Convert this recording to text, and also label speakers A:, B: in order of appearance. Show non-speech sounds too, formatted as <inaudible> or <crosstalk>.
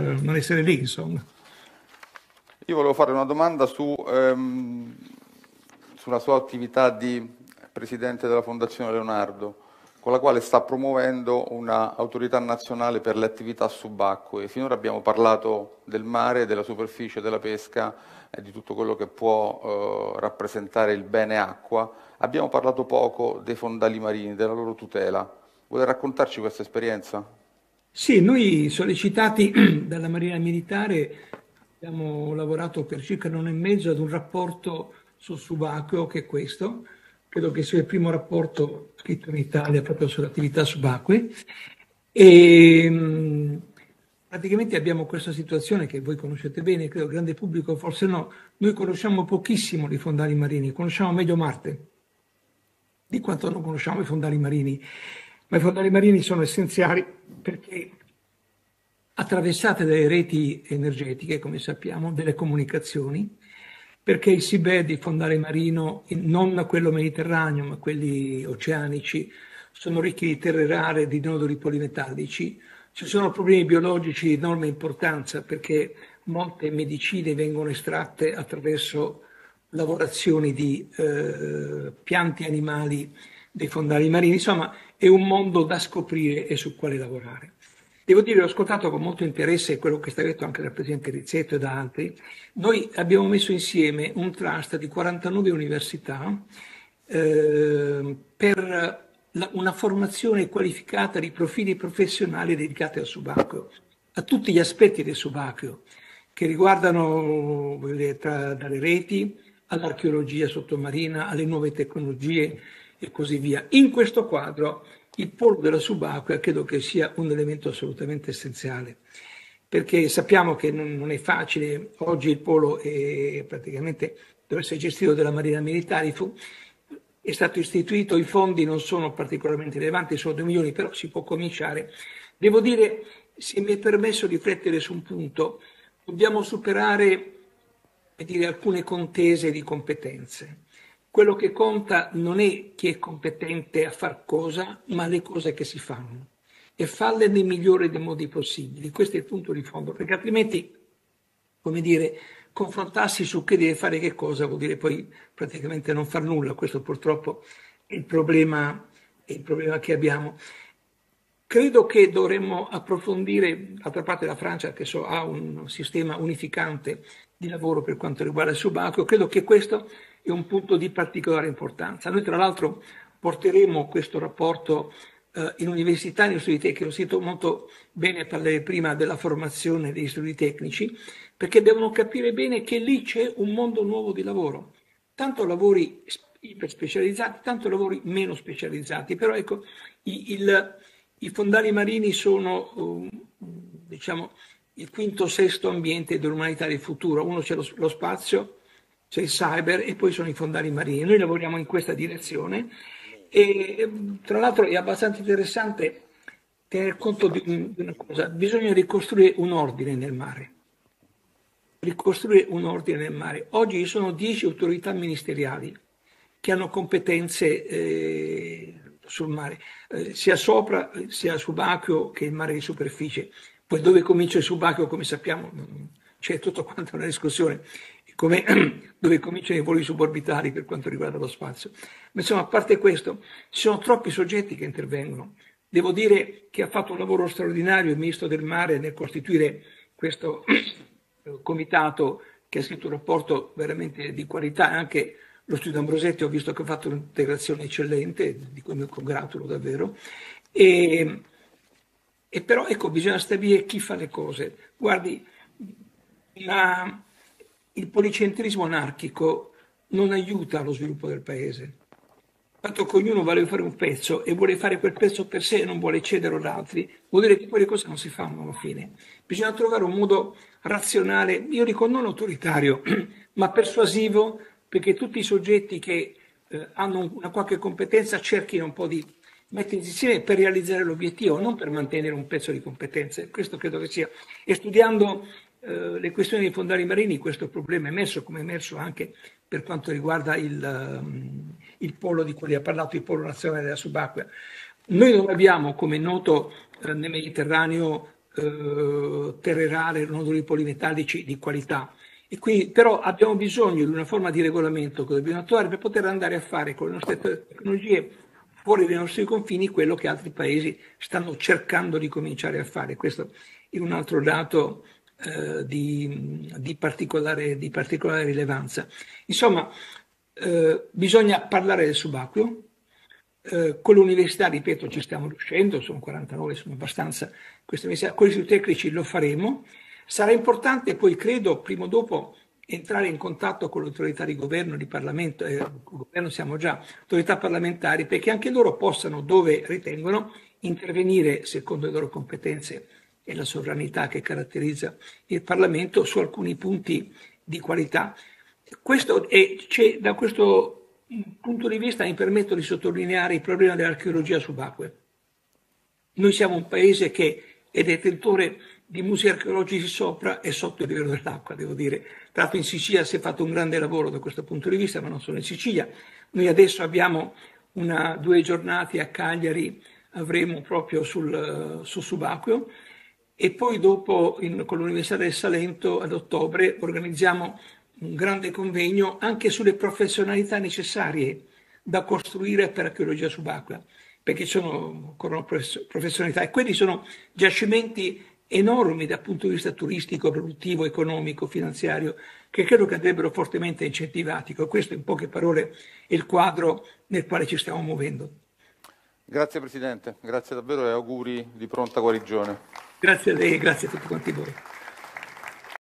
A: non essere lì, insomma.
B: Io volevo fare una domanda su, ehm, sulla sua attività di Presidente della Fondazione Leonardo, con la quale sta promuovendo un'autorità nazionale per le attività subacquee. Finora abbiamo parlato del mare, della superficie, della pesca e di tutto quello che può eh, rappresentare il bene acqua. Abbiamo parlato poco dei fondali marini, della loro tutela. Vuole raccontarci questa esperienza?
A: Sì, noi sollecitati <clears throat> dalla Marina Militare abbiamo lavorato per circa un anno e mezzo ad un rapporto sul subacqueo che è questo, credo che sia il primo rapporto scritto in Italia proprio sulle attività subacquee. E praticamente abbiamo questa situazione che voi conoscete bene, credo il grande pubblico forse no, noi conosciamo pochissimo i fondali marini, conosciamo meglio Marte di quanto non conosciamo i fondali marini ma i fondali marini sono essenziali perché attraversate dalle reti energetiche, come sappiamo, delle comunicazioni, perché il seabed, il fondale marino, non quello mediterraneo, ma quelli oceanici, sono ricchi di terre rare, di noduli polimetallici. Ci sono problemi biologici di enorme importanza perché molte medicine vengono estratte attraverso lavorazioni di eh, piante animali dei fondali marini. Insomma, è un mondo da scoprire e sul quale lavorare. Devo dire, ho ascoltato con molto interesse quello che è stato detto anche dal Presidente Rizzetto e da altri. Noi abbiamo messo insieme un trust di 49 università eh, per la, una formazione qualificata di profili professionali dedicati al subacqueo, a tutti gli aspetti del subacqueo, che riguardano dire, tra, dalle reti all'archeologia sottomarina, alle nuove tecnologie, e così via. In questo quadro il polo della subacquea credo che sia un elemento assolutamente essenziale, perché sappiamo che non, è facile, oggi il polo è praticamente deve essere gestito dalla Marina Militare, fu, è stato istituito, i fondi non sono particolarmente rilevanti, sono 2 milioni, però si può cominciare. Devo dire, se mi è permesso riflettere su un punto, dobbiamo superare dire, alcune contese di competenze. Quello che conta non è chi è competente a far cosa, ma le cose che si fanno e farle nel migliore dei modi possibili. Questo è il punto di fondo, perché altrimenti, come dire, confrontarsi su chi deve fare che cosa vuol dire poi praticamente non far nulla. Questo purtroppo è il problema, è il problema che abbiamo. Credo che dovremmo approfondire, d'altra parte la Francia che so, ha un sistema unificante di lavoro per quanto riguarda il subacqueo, credo che questo è un punto di particolare importanza. Noi tra l'altro porteremo questo rapporto eh, in università, in studi tecnici, ho sentito molto bene parlare prima della formazione degli studi tecnici, perché devono capire bene che lì c'è un mondo nuovo di lavoro, tanto lavori iper specializzati, tanto lavori meno specializzati, però ecco, i, il, i fondali marini sono, um, diciamo, il quinto o sesto ambiente dell'umanità del futuro, uno c'è lo, lo spazio, c'è il cyber e poi sono i fondali marini. Noi lavoriamo in questa direzione e tra l'altro è abbastanza interessante tener conto di, una cosa, bisogna ricostruire un ordine nel mare. Ricostruire un ordine nel mare. Oggi ci sono dieci autorità ministeriali che hanno competenze eh, sul mare, eh, sia sopra, sia subacqueo che il mare di superficie. Poi dove comincia il subacqueo, come sappiamo, c'è tutto quanto una discussione come, <clears throat> dove cominciano i voli suborbitali per quanto riguarda lo spazio. Ma insomma, a parte questo, ci sono troppi soggetti che intervengono. Devo dire che ha fatto un lavoro straordinario il Ministro del Mare nel costituire questo <clears throat> comitato che ha scritto un rapporto veramente di qualità, anche lo studio Ambrosetti ho visto che ha fatto un'integrazione eccellente, di cui mi congratulo davvero, e, e però ecco, bisogna stabilire chi fa le cose. Guardi, una, il policentrismo anarchico non aiuta lo sviluppo del paese. Tanto che ognuno vuole fare un pezzo e vuole fare quel pezzo per sé e non vuole cedere ad altri, vuol dire che quelle cose non si fanno alla fine. Bisogna trovare un modo razionale, io dico non autoritario, <clears throat> ma persuasivo, perché tutti i soggetti che eh, hanno una qualche competenza cerchino un po' di mettersi insieme per realizzare l'obiettivo, non per mantenere un pezzo di competenze. Questo credo che sia. E studiando eh, le questioni dei fondali marini, questo problema è emerso, come è emerso anche per quanto riguarda il, um, il polo di cui ha parlato, il polo nazionale della subacquea. Noi non abbiamo, come è noto, eh, nel Mediterraneo eh, terre rare, noduli polimetallici di qualità. E quindi, però abbiamo bisogno di una forma di regolamento che dobbiamo attuare per poter andare a fare con le nostre tecnologie fuori dai nostri confini quello che altri paesi stanno cercando di cominciare a fare. Questo è un altro dato eh, di, di, particolare, di, particolare, rilevanza. Insomma, eh, bisogna parlare del subacqueo. Eh, con l'università, ripeto, ci stiamo riuscendo, sono 49, sono abbastanza queste università, con i tecnici lo faremo. Sarà importante poi, credo, prima o dopo, entrare in contatto con le autorità di governo, di Parlamento, eh, governo siamo già, autorità parlamentari, perché anche loro possano, dove ritengono, intervenire secondo le loro competenze e la sovranità che caratterizza il Parlamento su alcuni punti di qualità. Questo è, da questo punto di vista mi permetto di sottolineare il problema dell'archeologia subacquea. Noi siamo un paese che è detentore di musei archeologici sopra e sotto il livello dell'acqua, devo dire. Tra l'altro in Sicilia si è fatto un grande lavoro da questo punto di vista, ma non solo in Sicilia. Noi adesso abbiamo una, due giornate a Cagliari, avremo proprio sul, sul subacqueo e poi dopo in, con l'Università del Salento ad ottobre organizziamo un grande convegno anche sulle professionalità necessarie da costruire per archeologia subacquea, perché sono professionalità e quelli sono giacimenti enormi dal punto di vista turistico, produttivo, economico, finanziario, che credo che andrebbero fortemente incentivati. Questo in poche parole è il quadro nel quale ci stiamo muovendo.
B: Grazie Presidente, grazie davvero e auguri di pronta guarigione.
A: Grazie a lei e grazie a tutti quanti voi.